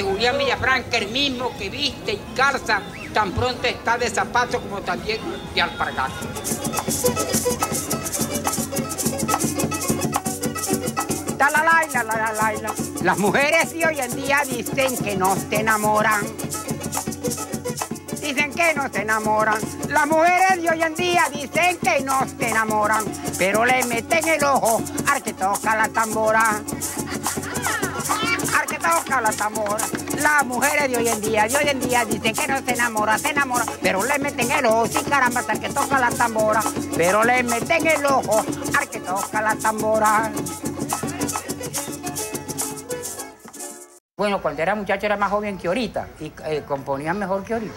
Julián Villafranca, el mismo que viste y calza, tan pronto está de zapato como también de alpargatas. La, la, la, Las mujeres de hoy en día dicen que no se enamoran. Dicen que no se enamoran. Las mujeres de hoy en día dicen que no se enamoran. Pero le meten el ojo al que toca la tambora. Toca la tambora. Las mujeres de hoy en día, de hoy en día dicen que no se enamora, se enamora, pero le meten el ojo, sí caramba, al que toca la tambora, pero le meten el ojo al que toca la tambora. Bueno, cuando era muchacho era más joven que ahorita y eh, componía mejor que ahorita,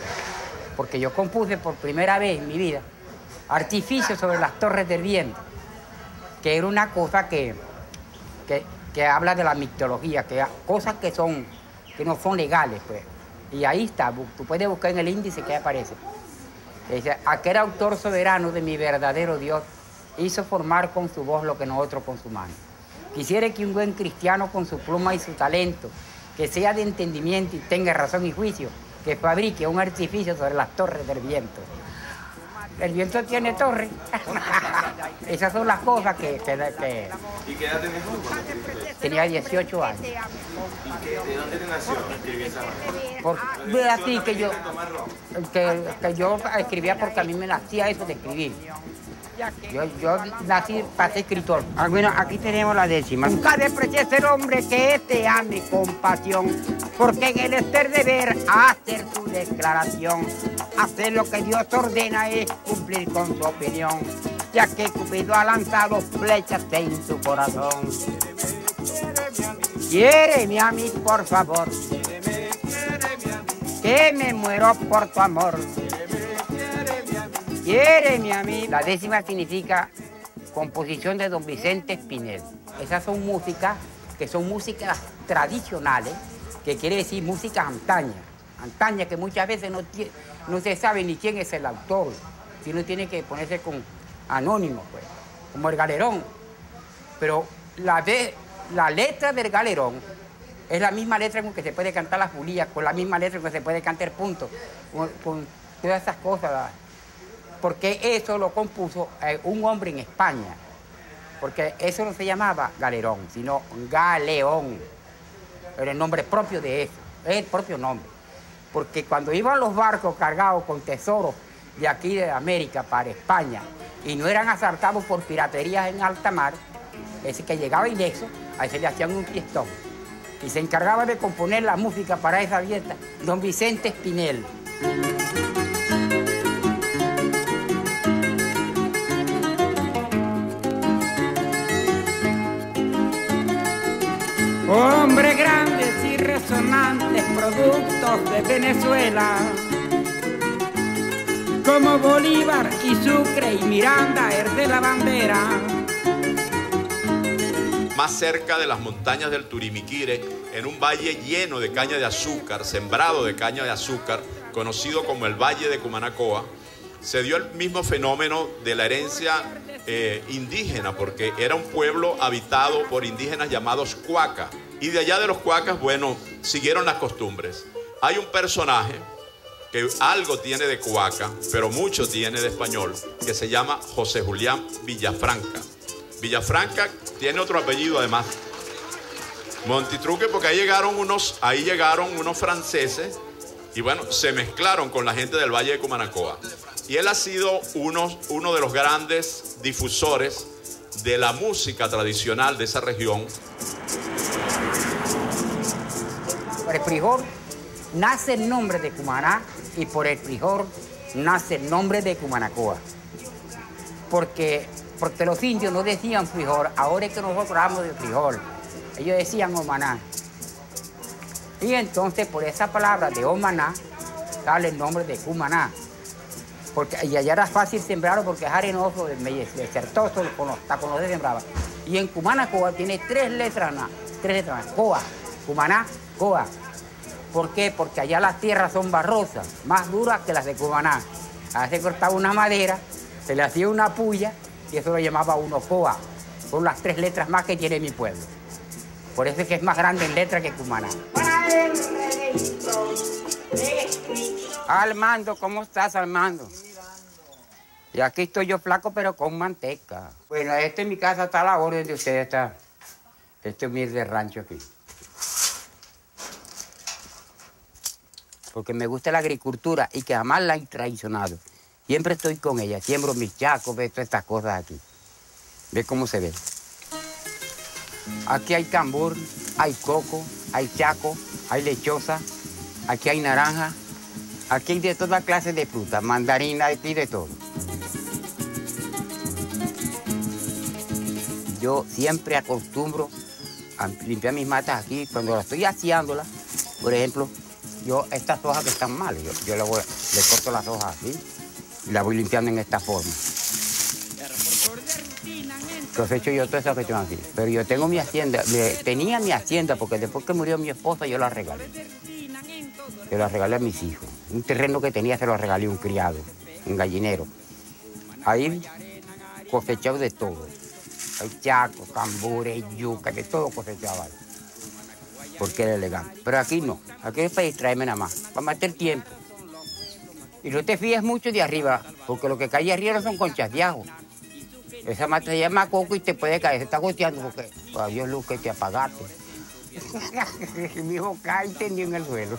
porque yo compuse por primera vez en mi vida Artificios sobre las Torres del Viento, que era una cosa que, que, habla de la mitología, que cosas que son que no son legales, pues. Y ahí está, tú puedes buscar en el índice que aparece. Dice, aquel autor soberano de mi verdadero Dios hizo formar con su voz lo que nosotros con su mano. Quisiera que un buen cristiano con su pluma y su talento que sea de entendimiento y tenga razón y juicio, que fabrique un artificio sobre las torres del viento. El viento tiene torre. Esas son las cosas que... que, ¿Y qué edad tenías tú Tenía 18 años. ¿Y de dónde te nació escribir esa Por, así que yo, que, que yo escribía porque a mí me nacía eso de escribir. Yo, yo nací para ser escritor. Ah, bueno, aquí tenemos la décima. Nunca desprecies el hombre que te ame con pasión, porque en el estar deber hacer tu declaración, hacer lo que Dios ordena es cumplir con su opinión, ya que Cupido ha lanzado flechas en su corazón. Quiéreme a mí, por favor, que me muero por tu amor. Quiéreme a mí. La décima significa composición de don Vicente Espinel. Esas son músicas que son músicas tradicionales, que quiere decir música antaña. Antaña que muchas veces no, se sabe ni quién es el autor, sino tiene que ponerse con anónimo, pues, como el galerón. Pero la, la letra del galerón es la misma letra con que se puede cantar las bulías, con la misma letra con que se puede cantar punto, con, con todas esas cosas porque eso lo compuso eh, un hombre en España, porque eso no se llamaba galerón, sino galeón, era el nombre propio de eso, es el propio nombre, porque cuando iban los barcos cargados con tesoros de aquí de América para España y no eran asaltados por piraterías en alta mar, ese que llegaba ileso, ahí se le hacían un fiestón. Y se encargaba de componer la música para esa fiesta don Vicente Espinel. Hombres grandes y resonantes, productos de Venezuela, como Bolívar y Sucre y Miranda, es de la bandera. Más cerca de las montañas del Turimiquire, en un valle lleno de caña de azúcar, sembrado de caña de azúcar, conocido como el Valle de Cumanacoa, se dio el mismo fenómeno de la herencia eh, indígena, porque era un pueblo habitado por indígenas llamados cuaca. Y de allá de los cuacas, bueno, siguieron las costumbres. Hay un personaje que algo tiene de cuaca, pero mucho tiene de español, que se llama José Julián Villafranca. Villafranca tiene otro apellido además. Montitruque, porque ahí llegaron unos, ahí llegaron unos franceses y bueno, se mezclaron con la gente del Valle de Cumanacoa. Y él ha sido uno, de los grandes difusores de la música tradicional de esa región. Por el frijol nace el nombre de Cumaná y por el frijol nace el nombre de Cumanacoa. Porque, porque los indios no decían frijol, ahora es que nosotros hablamos de frijol. Ellos decían omaná. Y entonces por esa palabra de omaná sale el nombre de Cumaná. Porque, y allá era fácil sembrarlo porque es arenoso, desertoso, con los tacones de sembraba. Y en Cumana, Coa tiene tres letras más, tres letras. Coa, Cumaná, Coa. ¿Por qué? Porque allá las tierras son barrosas, más duras que las de Cumaná. A se cortaba una madera, se le hacía una puya y eso lo llamaba uno Coa. Son las tres letras más que tiene mi pueblo. Por eso es que es más grande en letra que Cumaná. Armando, ¿cómo estás, Armando? Y aquí estoy yo flaco, pero con manteca. Bueno, esta en mi casa está a la orden de ustedes. Está. Este es mi de rancho aquí. Porque me gusta la agricultura y que jamás la he traicionado. Siempre estoy con ella, siembro mis chacos, ve todas estas cosas aquí. Ve cómo se ve. Aquí hay cambur, hay coco, hay chaco, hay lechosa, aquí hay naranja, aquí hay de toda clase de frutas, mandarina y de todo. Yo siempre acostumbro a limpiar mis matas aquí, cuando las estoy haciéndolas, por ejemplo, yo estas hojas que están mal, yo, yo le, voy, corto las hojas así y las voy limpiando en esta forma. Entonces he hecho yo todo eso que tengo aquí. Pero yo tengo mi hacienda, tenía mi hacienda porque después que murió mi esposa yo la regalé. Yo la regalé a mis hijos. Un terreno que tenía se lo regalé a un criado, un gallinero. Ahí cosechado de todo. Hay chacos, cambures, yuca, de todo cosechaba. Porque era elegante. Pero aquí no. Aquí es para distraerme nada más, para matar tiempo. Y no te fíes mucho de arriba, porque lo que cae arriba son conchas de ajo. Esa mata se llama coco y te puede caer, se está goteando porque, Dios luz que te apagaste. Mi hijo cae tendido en el suelo.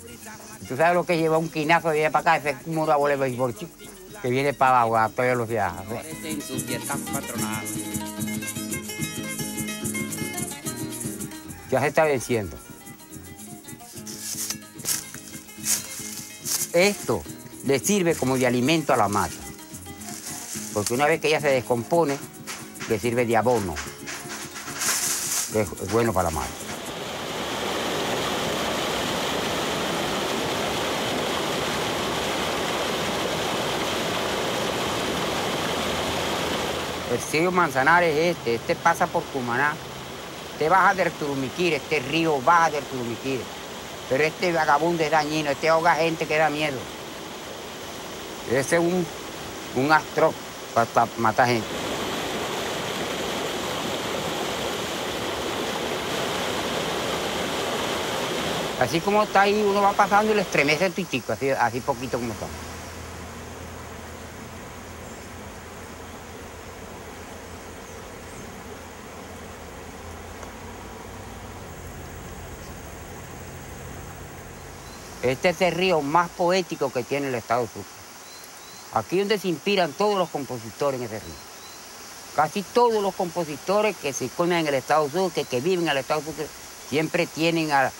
Tú sabes lo que lleva un quinazo de allá para acá, ese es como de béisbol chico, que viene para abajo a todos los viajes. Ya se está venciendo. Esto le sirve como de alimento a la mata. Porque una vez que ella se descompone, le sirve de abono, que es bueno para la mata. Río Manzanares es este, este pasa por Cumaná, este baja del Turumiquire, este río baja del Turumiquire. Pero este vagabundo es dañino, este ahoga gente que da miedo. Ese es un, un astro para matar gente. Así como está ahí, uno va pasando y le estremece el titico, así, así poquito como está. Este es el río más poético que tiene el Estado Sur. Aquí donde se inspiran todos los compositores en ese río. Casi todos los compositores que se comen en el Estado Sur, que, viven en el Estado Sur, siempre tienen al,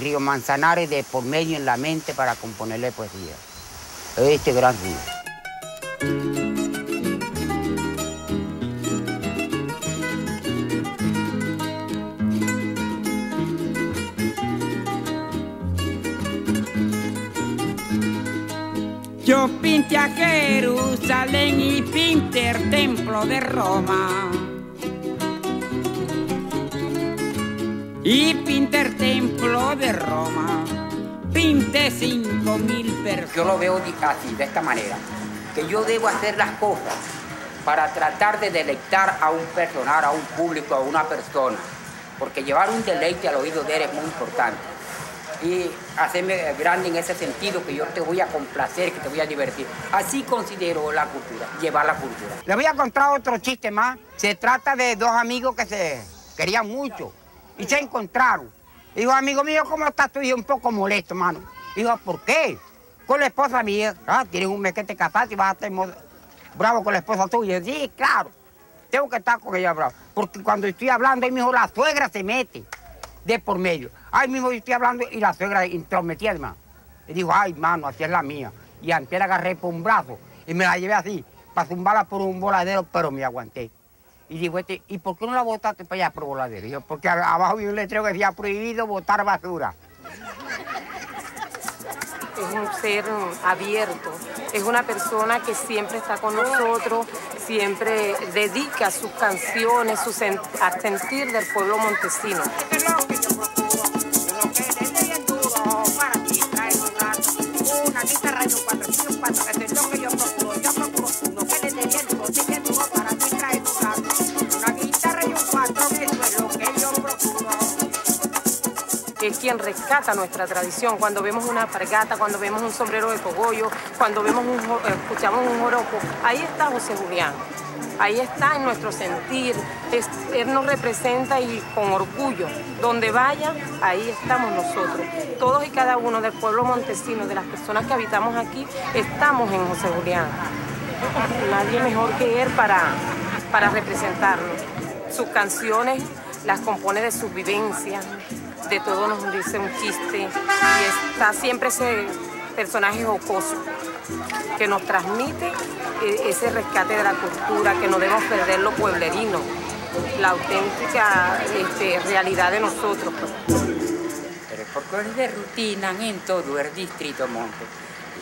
río Manzanares de por medio en la mente para componerle poesía. Este gran río. A Jerusalén y pinte el templo de Roma. Y pinte el templo de Roma. Pinte cinco mil personas. Yo lo veo así, de esta manera. Que yo debo hacer las cosas para tratar de deleitar a un personal, a un público, a una persona. Porque llevar un deleite al oído de él es muy importante y hacerme grande en ese sentido que yo te voy a complacer, que te voy a divertir. Así considero la cultura, llevar la cultura. Le voy a contar otro chiste más. Se trata de dos amigos que se querían mucho y se encontraron. Dijo, amigo mío, ¿cómo estás tú? Y un poco molesto, mano. Dijo, ¿por qué? Con la esposa mía. Ah, tienes un mes que te casaste y vas a estar bravo con la esposa tuya. Sí, claro. Tengo que estar con ella bravo. Porque cuando estoy hablando, ahí mismo la suegra se mete de por medio. Ay, mismo yo estoy hablando y la suegra intrometida, hermano. Y dijo, ay, mano, así es la mía. Y antes la agarré por un brazo y me la llevé así, para zumbarla por un voladero, pero me aguanté. Y dijo, este, ¿y por qué no la botaste para allá por voladero? Y yo, porque abajo había un letrero que decía prohibido botar basura. Es un ser abierto, es una persona que siempre está con nosotros, siempre dedica sus canciones, a sentir del pueblo montesino. Quien rescata nuestra tradición. Cuando vemos una pargata, cuando vemos un sombrero de cogollo, cuando vemos un, escuchamos un joropo, ahí está José Julián. Ahí está en nuestro sentir, él nos representa y con orgullo, donde vaya, ahí estamos nosotros. Todos y cada uno del pueblo montesino, de las personas que habitamos aquí, estamos en José Julián. Nadie mejor que él para, para representarnos. Sus canciones las compone de sus vivencias, de todo nos dice un chiste y está siempre ese personaje jocoso que nos transmite e-, ese rescate de la cultura, que no debemos perder lo pueblerino, la auténtica este, realidad de nosotros. Pues. El folclore de rutina en todo el distrito monte.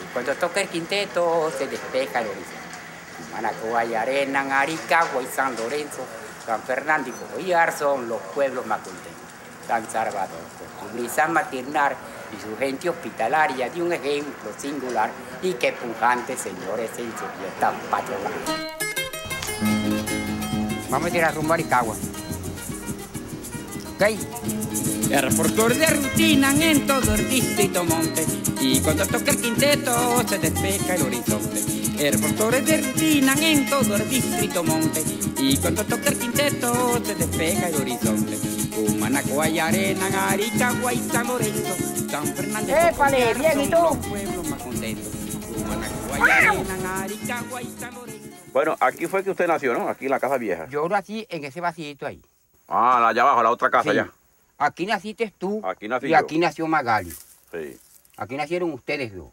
Y cuando toca el quinteto se despeja el horizonte. Manacoa y Arena, Aricagua y San Lorenzo, San Fernando y Cobollar son los pueblos más contentos. San Salvador, San Maternar y su gente hospitalaria de un ejemplo singular y que pujante, señores, en su fiesta patronal. Vamos a tirar rumbo a Aricagua. ¿Ok? Folclore de rutina en todo el distrito monte y cuando toca el quinteto se despeja el horizonte. El folclore de rutina en todo el distrito monte y cuando toca el quinteto se despeja el horizonte. Humanacoa y Arena, Aricagua y San Lorenzo San Fernando ¡Épale! ¡Bien, y tú! Bueno, aquí fue que usted nació, ¿no? Aquí en la casa vieja. Yo nací en ese vasito ahí. Ah, allá abajo, la otra casa allá. Aquí naciste tú. Aquí nací Y aquí nació Magali. Sí. Aquí nacieron ustedes dos.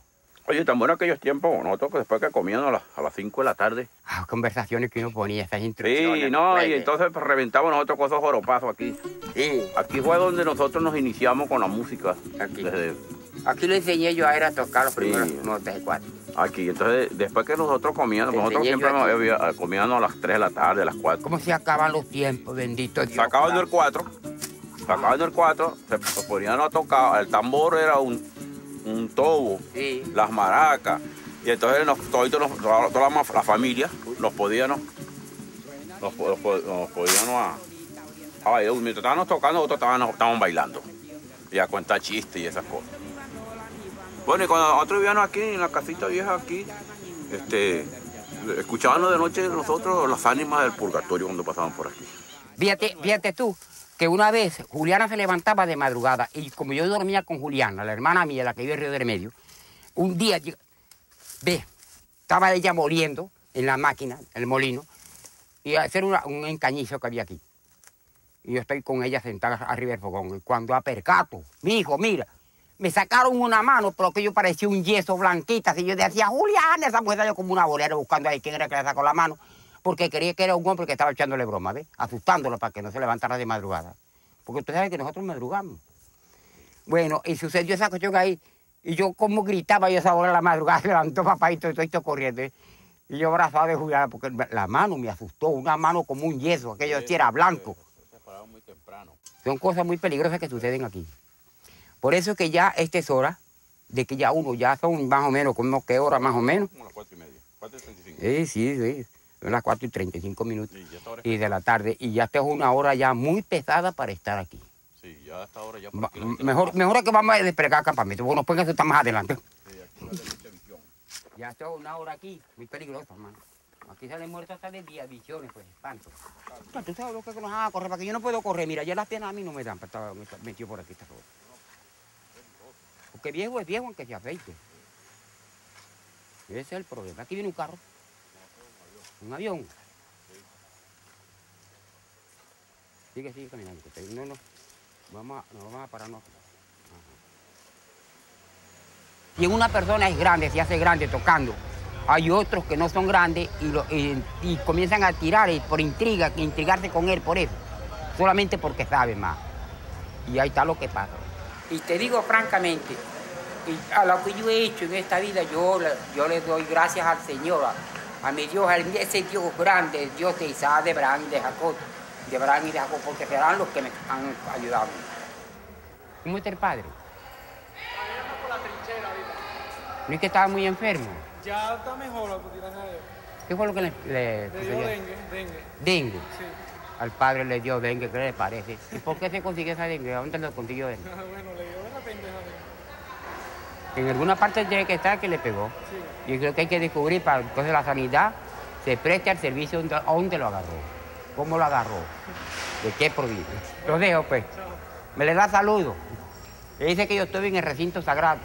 Oye, tan bueno aquellos tiempos, nosotros que después que comíamos a las, a las 5 de la tarde. Ah, conversaciones que uno ponía, esas instrucciones. Sí, no, y entonces pues, reventamos nosotros con esos joropazos aquí. Sí. Aquí fue donde nosotros nos iniciamos con la música. Aquí. Aquí lo enseñé yo a ir a tocar los primeros notas de cuatro. Aquí, entonces después que nosotros comíamos, nosotros siempre eh, comíamos a las 3 de la tarde, a las 4. ¿Cómo se acaban los tiempos, bendito Dios? Se acaban el 4, se acaban el 4, se ponían a tocar, el tambor era un un tobo, las maracas. Y entonces nos, toda, la, familia nos podíamos, nos, podíamos a, a bailar. Mientras estábamos tocando, nosotros estábamos, bailando. Y a cuenta chistes y esas cosas. Bueno, y cuando nosotros vivíamos aquí, en la casita vieja aquí, este, escuchábamos de noche nosotros las ánimas del purgatorio cuando pasaban por aquí. Fíjate, fíjate tú, que una vez Juliana se levantaba de madrugada y como yo dormía con Juliana, la hermana mía, la que vive en Río del Medio, un día, ve, estaba ella moliendo en la máquina, en el molino, y hacer un encañizo que había aquí. Y yo estoy con ella sentada arriba del fogón. Y cuando apercato, mi hijo, mira, me sacaron una mano, pero que yo parecía un yeso blanquita. Así yo decía, Juliana, esa mujer yo como una bolera buscando ahí quién era que le sacó la mano porque quería que era un hombre que estaba echándole broma, ¿ves? Asustándola para que no se levantara de madrugada. Porque usted sabe que nosotros madrugamos. Bueno, y sucedió esa cuestión ahí. Y yo como gritaba yo esa hora de la madrugada, se levantó papá y todo, esto corriendo. ¿eh? Y yo abrazaba de Juliana porque la mano me asustó, una mano como un yeso, aquello sí, era blanco. Muy temprano. Son cosas muy peligrosas que suceden aquí. Por eso que ya esta es hora de que ya uno, ya son más o menos, como qué hora más o menos. Como las cuatro y media, cuatro y treinta y cinco. Sí, sí, sí son las 4 y 35 minutos y, de la tarde. Y ya esta es una hora ya muy pesada para estar aquí. Sí, ya a esta hora ya... mejor, mejor que vamos a desplegar campamento. Bueno, pues eso está más adelante. ya está una hora aquí, muy peligroso, hermano. Aquí sale muerto hasta de día, visiones, pues, espanto. Tú sabes lo que nos van a correr, porque yo no puedo correr. Mira, ya las piernas a mí no me dan para estar metido por aquí. Está todo. Porque viejo es viejo aunque se afeite. Ese es el problema. Aquí viene un carro. Un avión. Sigue, sigue caminando. No, no. Vamos a, no vamos a. Si una persona es grande, se hace grande tocando, hay otros que no son grandes y, comienzan a tirar por intriga, intrigarse con él por eso, solamente porque sabe más. Y ahí está lo que pasa. Y te digo francamente, a lo que yo he hecho en esta vida, yo le doy gracias al Señor, a mi Dios, ese Dios grande, Dios de Isaac, de Abraham y de Jacob, de Abraham y de Jacob, porque serán los que me han ayudado. ¿Cómo está el padre? por la trinchera ahorita. ¿No es que estaba muy enfermo? Ya está mejor, gracias a Dios. ¿Qué fue lo que le, le, le dio dengue, dengue. ¿Dengue? Sí. Al padre le dio dengue, ¿qué le parece? ¿Y por qué se consiguió esa dengue? ¿A dónde lo consiguió él? bueno, le dio pendejo. En alguna parte tiene que estar que le pegó. Yo creo que hay que descubrir para entonces la sanidad se preste al servicio a dónde lo agarró, cómo lo agarró, de qué proviene. Lo dejo pues. Me le da saludo. Le dice que yo estoy en el recinto sagrado.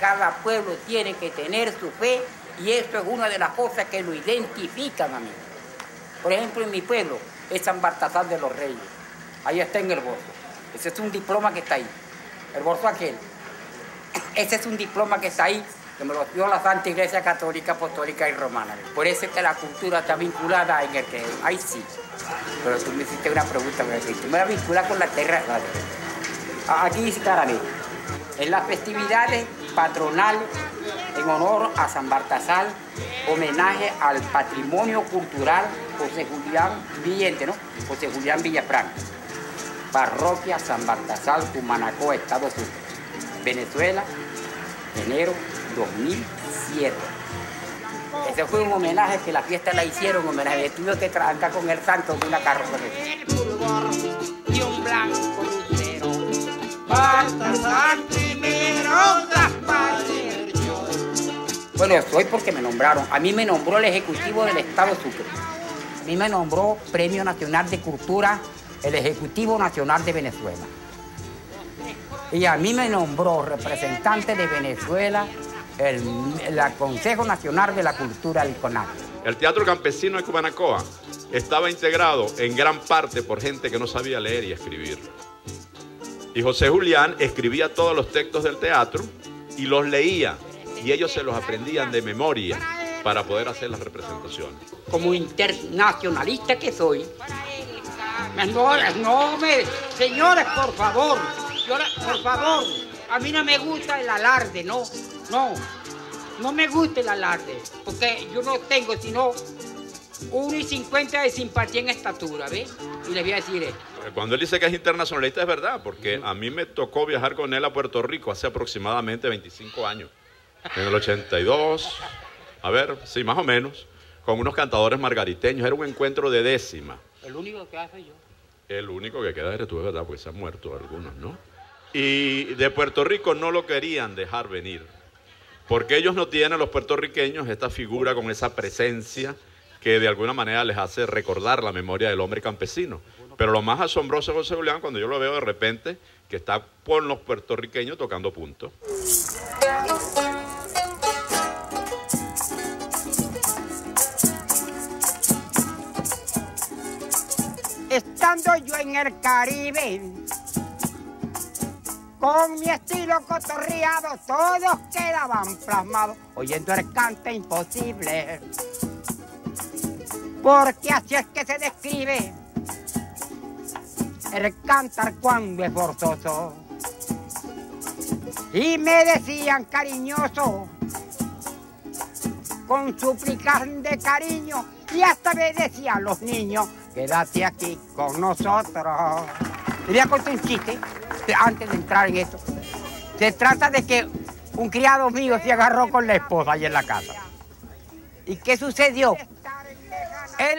Cada pueblo tiene que tener su fe y esto es una de las cosas que lo identifican a mí. Por ejemplo, en mi pueblo es San Baltasar de los Reyes. Ahí está en el bolso. Ese es un diploma que está ahí. El bolso aquel. Ese es un diploma que está ahí, que me lo dio la Santa Iglesia Católica, Apostólica y Romana. Por eso es que la cultura está vinculada en el que ahí sí. Pero tú me hiciste una pregunta, me dijiste, me la con la tierra. Vale. Aquí dice claramente, en las festividades patronales en honor a San Baltasar, homenaje al patrimonio cultural José Julián Villente, ¿no? José Julián Villafranca. Parroquia San Baltasar, Cumanacó, Estado Sur. Venezuela, enero 2007. Ese fue un homenaje que la fiesta la hicieron, homenaje. Tuve que trancar con el santo de una carroza. El fulgor de un blanco lucero. Baltasar primero, Gaspar. Bueno, soy porque me nombraron. A mí me nombró el Ejecutivo del Estado Sucre. A mí me nombró Premio Nacional de Cultura el Ejecutivo Nacional de Venezuela. Y a mí me nombró representante de Venezuela el, el Consejo Nacional de la Cultura, el CONAC. El Teatro Campesino de Cumanacoa estaba integrado en gran parte por gente que no sabía leer y escribir. Y José Julián escribía todos los textos del teatro y los leía y ellos se los aprendían de memoria para poder hacer las representaciones. Como internacionalista que soy, No, no me. Señores, por favor. por favor. A mí no me gusta el alarde, no. No. No me gusta el alarde. Porque yo no tengo sino 1,50 de simpatía en estatura, ¿ves? Y le voy a decir esto. Cuando él dice que es internacionalista es verdad, porque a mí me tocó viajar con él a Puerto Rico hace aproximadamente 25 años. En el 82, a ver, sí, más o menos, con unos cantadores margariteños. Era un encuentro de décima. el único que hace yo. El único que queda eres tú, verdad, porque se han muerto algunos, ¿no? Y de Puerto Rico no lo querían dejar venir, porque ellos no tienen, los puertorriqueños, esta figura con esa presencia que de alguna manera les hace recordar la memoria del hombre campesino. Pero lo más asombroso de José Julián, cuando yo lo veo de repente, que está con los puertorriqueños tocando punto. Estando yo en el Caribe, con mi estilo cotorreado, todos quedaban plasmados, oyendo el cante imposible. Porque así es que se describe el cantar cuando es forzoso. Y me decían cariñoso, con súplicas de cariño, y hasta me decían los niños, quédate aquí con nosotros. Le voy a contar antes de entrar en esto. Se trata de que un criado mío se agarró con la esposa ahí en la casa. ¿Y qué sucedió? Él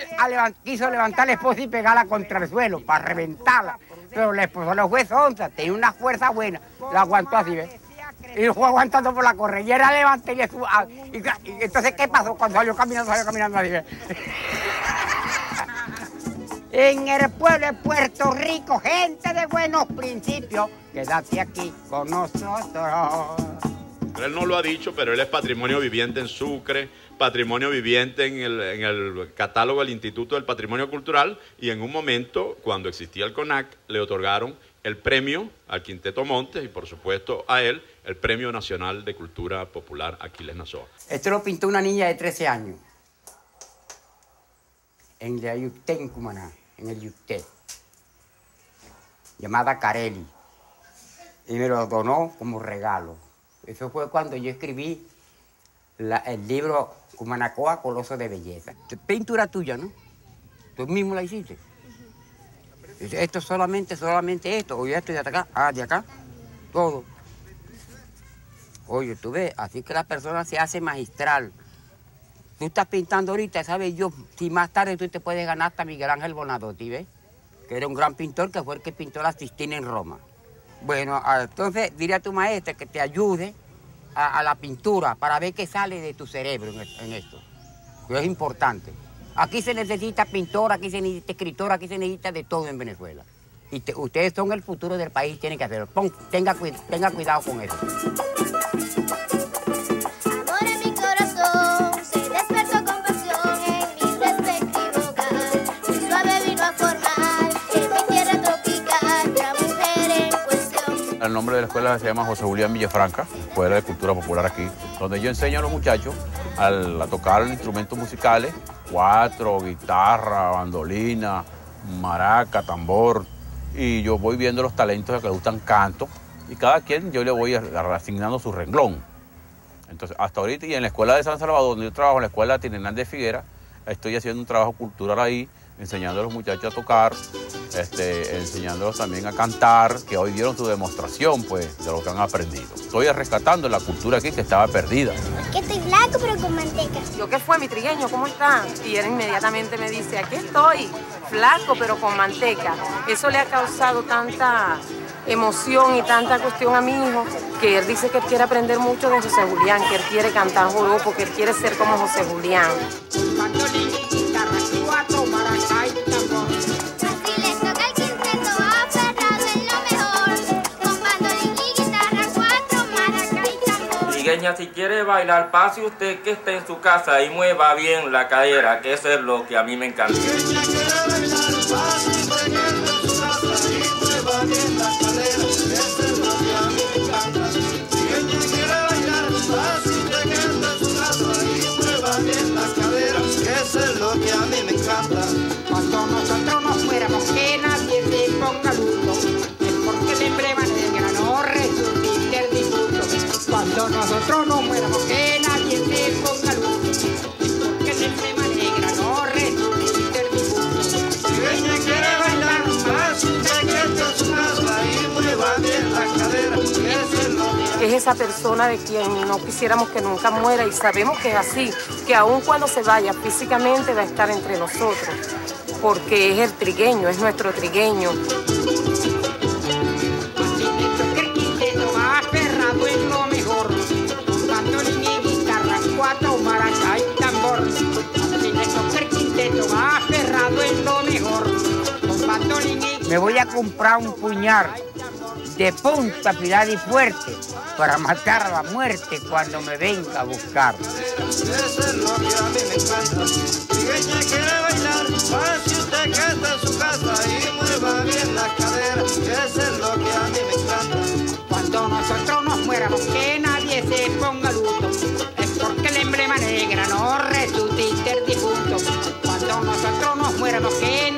quiso levantar a la esposa y pegarla contra el suelo para reventarla. Pero la esposa no fue sonsa, tenía una fuerza buena. La aguantó así, ¿ves? Y fue aguantando por la correllera, levanté y, y entonces, ¿qué pasó? Cuando salió caminando, salió caminando así, ¿ves? En el pueblo de Puerto Rico, gente de buenos principios, quédate aquí con nosotros. Él no lo ha dicho, pero él es patrimonio viviente en Sucre, patrimonio viviente en el, en el catálogo del Instituto del Patrimonio Cultural y en un momento, cuando existía el CONAC, le otorgaron el premio al Quinteto Montes y por supuesto a él el Premio Nacional de Cultura Popular Aquiles Nazoa. Esto lo pintó una niña de 13 años. En en Cumaná, en el Yucté. Llamada Carelli. Y me lo donó como regalo. Eso fue cuando yo escribí el libro Cumanacoa, Coloso de Belleza. Pintura tuya, ¿no? Tú mismo la hiciste. Esto solamente, solamente esto. Oye, esto de acá, ah, de acá, todo. Oye, tú ves, así que la persona se hace magistral. Tú estás pintando ahorita, ¿sabes? Yo, si más tarde tú te puedes ganar hasta Miguel Ángel Bonadotti, ¿ves? Que era un gran pintor que fue el que pintó la Sistina en Roma. Bueno, ah, entonces diré a tu maestra que te ayude a, la pintura para ver qué sale de tu cerebro en, es- en esto. Que es importante. Aquí se necesita pintor, aquí se necesita escritor, aquí se necesita de todo en Venezuela. Y te- ustedes son el futuro del país, tienen que hacerlo. Pon- tenga cuidado con eso. El nombre de la escuela se llama José Julián Villafranca, Escuela de Cultura Popular aquí, donde yo enseño a los muchachos a tocar instrumentos musicales, cuatro, guitarra, bandolina, maraca, tambor, y yo voy viendo los talentos que les gustan canto, y cada quien yo le voy asignando su renglón. Entonces, hasta ahorita, y en la escuela de San Salvador, donde yo trabajo, en la escuela de Figuera, estoy haciendo un trabajo cultural ahí, enseñando a los muchachos a tocar, este, enseñándolos también a cantar, que hoy dieron su demostración, pues, de lo que han aprendido. Estoy rescatando la cultura aquí que estaba perdida. Que estoy blanco pero con manteca. Yo, ¿qué fue, mi trigueño? ¿Cómo está? Y él inmediatamente me dice, aquí estoy, flaco, pero con manteca. Eso le ha causado tanta emoción y tanta cuestión a mi hijo, que él dice que él quiere aprender mucho de José Julián, que él quiere cantar joropo, que él quiere ser como José Julián. Si quiere bailar, pase usted que esté en su casa y mueva bien la cadera, que eso es lo que a mí me encanta. Cuando nosotros nos muéramos, que nadie se ponga. Es porque el emblema negra no resucite el difunto. Si ella quiere bailar, usted que en su casa y mueva bien la cadera. Es esa persona de quien no quisiéramos que nunca muera y sabemos que es así, que aun cuando se vaya físicamente va a estar entre nosotros, porque es el trigueño, es nuestro trigueño. Me voy a comprar un puñal de punta, pilar y fuerte para matar a la muerte cuando me venga a buscar. Cuando nosotros nos muéramos, que nadie se ponga luto. Es porque el emblema negra no resucite el difunto. Cuando nosotros nos muéramos, que